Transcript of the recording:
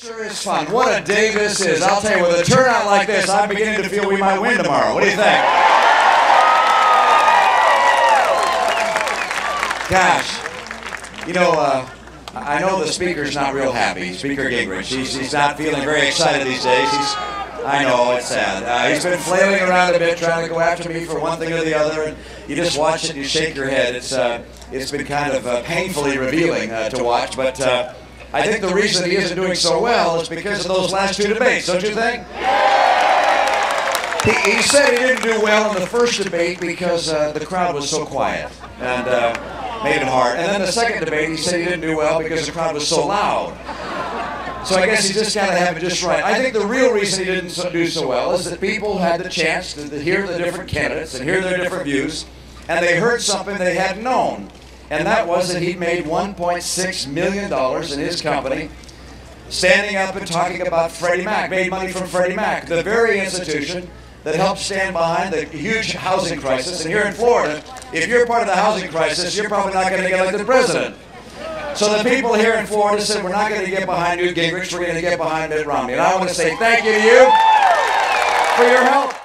Sure is fun. What a day this is. I'll tell you, with a turnout like this, I'm beginning to feel we might win tomorrow. What do you think? Gosh, you know, uh, I know the speaker's not real happy, Speaker Gingrich. He's, he's not feeling very excited these days. He's, I know, it's sad. Uh, he's been flailing around a bit, trying to go after me for one thing or the other, and you just watch it and you shake your head. It's, uh, it's been kind of uh, painfully revealing uh, to watch, but uh, I think the reason he isn't doing so well is because of those last two debates, don't you think? He, he said he didn't do well in the first debate because uh, the crowd was so quiet and uh, made it hard. And then the second debate, he said he didn't do well because the crowd was so loud. So I guess he just got to have it just right. I think the real reason he didn't do so well is that people had the chance to hear the different candidates and hear their different views, and they heard something they hadn't known. And that was that he'd made $1.6 million in his company standing up and talking about Freddie Mac, made money from Freddie Mac, the very institution that helped stand behind the huge housing crisis. And here in Florida, if you're part of the housing crisis, you're probably not going to get elected president. So the people here in Florida said, we're not going to get behind Newt Gingrich, we're going to get behind Mitt Romney. And I want to say thank you to you for your help.